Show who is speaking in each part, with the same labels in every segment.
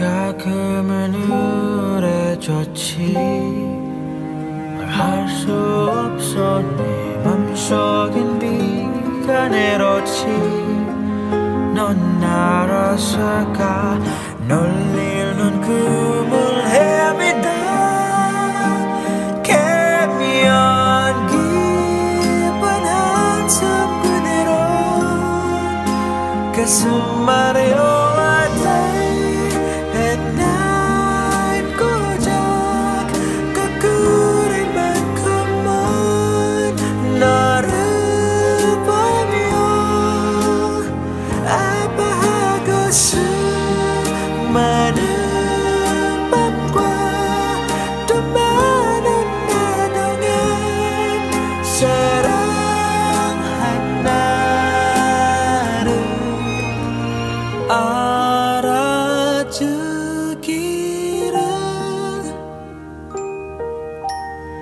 Speaker 1: 가끔은 우울해졌지. 말할 수 없어. 내 맘속엔 비가 내렸지. 넌 알아서가. 널리 Cái sự mà yêu ai thấy At night có chắc Có cứ đến bên cơm mới Nó rất bao nhiêu Apa cái sự mà đến Yeah.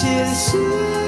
Speaker 1: 谢谢。